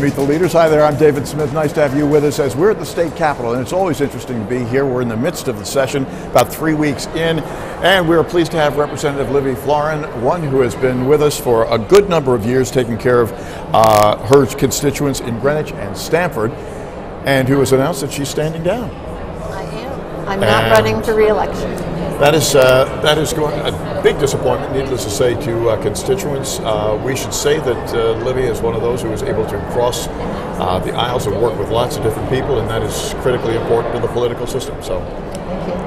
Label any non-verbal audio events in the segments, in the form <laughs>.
Meet the Leaders. Hi there, I'm David Smith. Nice to have you with us as we're at the state capitol, and it's always interesting to be here. We're in the midst of the session, about three weeks in, and we're pleased to have Representative Livvy Floren, one who has been with us for a good number of years, taking care of uh, her constituents in Greenwich and Stamford, and who has announced that she's standing down. I am. I'm not running for reelection. That is uh, that is going a big disappointment, needless to say, to uh, constituents. Uh, we should say that uh, Livvy is one of those who is able to cross uh, the aisles and work with lots of different people, and that is critically important to the political system. So.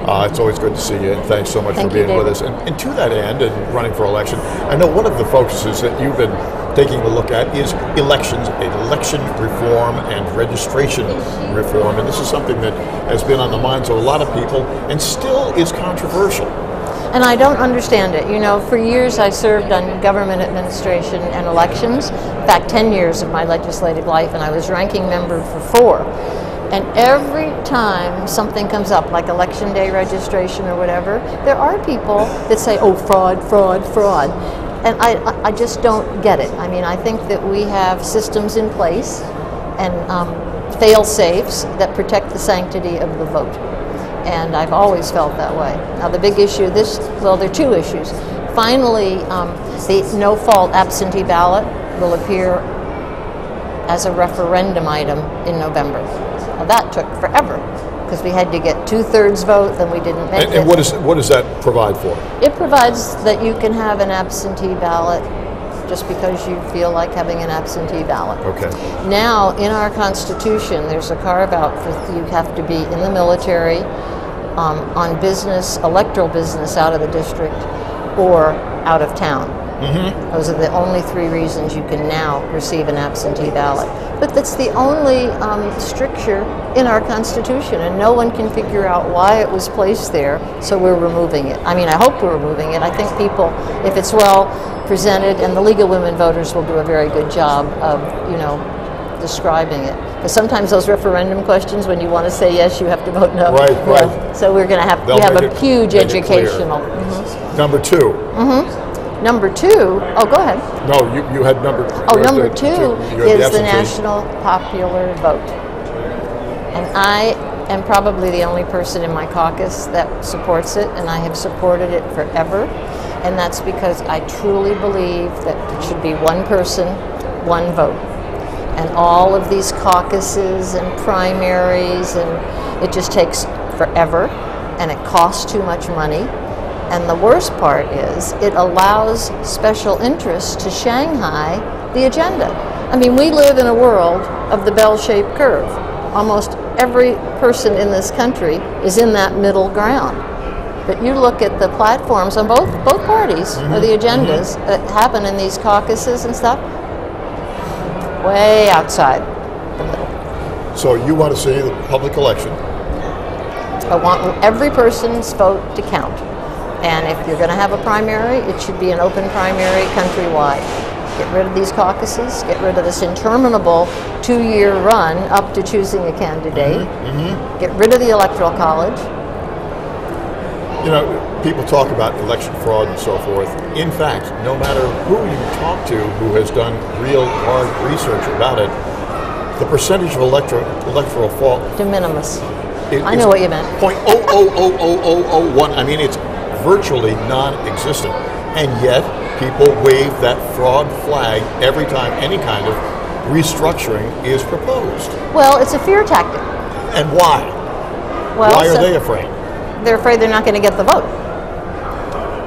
Uh, it's always good to see you, and thanks so much Thank for you, being with us. And, and to that end, and running for election, I know one of the focuses that you've been taking a look at is elections, election reform, and registration reform. And this is something that has been on the minds of a lot of people and still is controversial. And I don't understand it. You know, for years I served on government administration and elections. In fact, 10 years of my legislative life, and I was ranking member for four. And every time something comes up, like election day registration or whatever, there are people that say, oh, fraud, fraud, fraud. And I, I- just don't get it. I mean, I think that we have systems in place and um, fail safes that protect the sanctity of the vote and I've always felt that way. Now, the big issue, this, well, there are two issues. Finally, um, the no fault absentee ballot will appear as a referendum item in November. Now, that took forever because we had to get two thirds vote, then we didn't make And, it. and what, is, what does that provide for? It provides that you can have an absentee ballot just because you feel like having an absentee ballot. Okay. Now, in our Constitution, there's a carve out for you have to be in the military, um, on business, electoral business out of the district, or out of town. Mm-hmm. Those are the only three reasons you can now receive an absentee ballot. But that's the only um, stricture in our Constitution, and no one can figure out why it was placed there, so we're removing it. I mean, I hope we're removing it. I think people, if it's well presented, and the League of Women Voters will do a very good job of, you know, describing it. Because sometimes those referendum questions, when you want to say yes, you have to vote no. Right, right. So we're going to have, They'll we have a it- huge make it clear. educational. Mhm. Number two. Number two, oh, go ahead. No, you, you had number. Oh, number the- two had is the absentee. national popular vote. And I am probably the only person in my caucus that supports it, and I have supported it forever. And that's because I truly believe that it should be one person, one vote. And all of these caucuses and primaries, and it just takes forever, and it costs too much money. And the worst part is it allows special interests to Shanghai the agenda. I mean, we live in a world of the bell shaped curve. Almost every person in this country is in that middle ground. But you look at the platforms on both both parties or the mm-hmm. agendas mm-hmm. that happen in these caucuses and stuff, way outside the middle. So you want to see the public election. I want every person's vote to count. And if you're going to have a primary, it should be an open primary countrywide. Get rid of these caucuses, get rid of this interminable two year run up to choosing a candidate, mm-hmm, mm-hmm. get rid of the Electoral College. You know, people talk about election fraud and so forth. In fact, no matter who you talk to who has done real hard research about it, the percentage of electoral electoral fraud. De minimis. it- I know what you meant. Point oh oh oh oh oh oh one. I mean, it's virtually non-existent, and yet people wave that fraud flag every time any kind of restructuring is proposed. Well, it's a fear tactic. And why? Well, why are so they afraid? they're afraid they're not going to get the vote.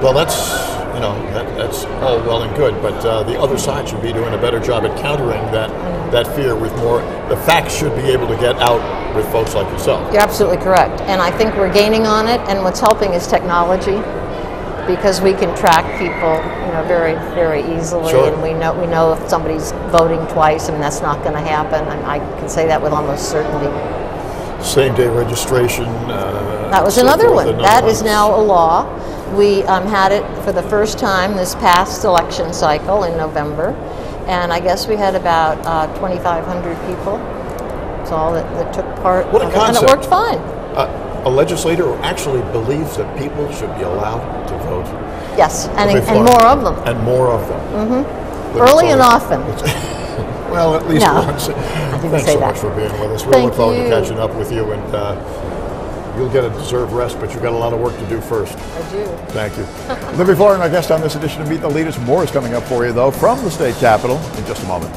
Well, that's you know that, that's all well and good, but uh, the other side should be doing a better job at countering that that fear with more. The facts should be able to get out with folks like yourself. You're absolutely correct. And I think we're gaining on it. And what's helping is technology because we can track people, you know, very, very easily. Sure. And we know, we know if somebody's voting twice, I mean, that's not going to happen. And I can say that with almost certainty. Same day registration. Uh, That was another one. That is now a law. We um, had it for the first time this past election cycle in November. And I guess we had about uh, 2,500 people. That's all that, that took part. What a of it. And it worked fine. Uh, a legislator who actually believes that people should be allowed to vote. Yes, and, Okay, and more of them. And more of them. Mm-hmm. Early and <laughs> often. Well, at least No, once. I didn't Thanks say so that. much for being with us. We Thank look forward you. to catching up with you, and uh, you'll get a deserved rest, but you've got a lot of work to do first. I do. Thank you. Livvy Floren, our guest on this edition of Meet the Leaders. More is coming up for you, though, from the state capitol in just a moment.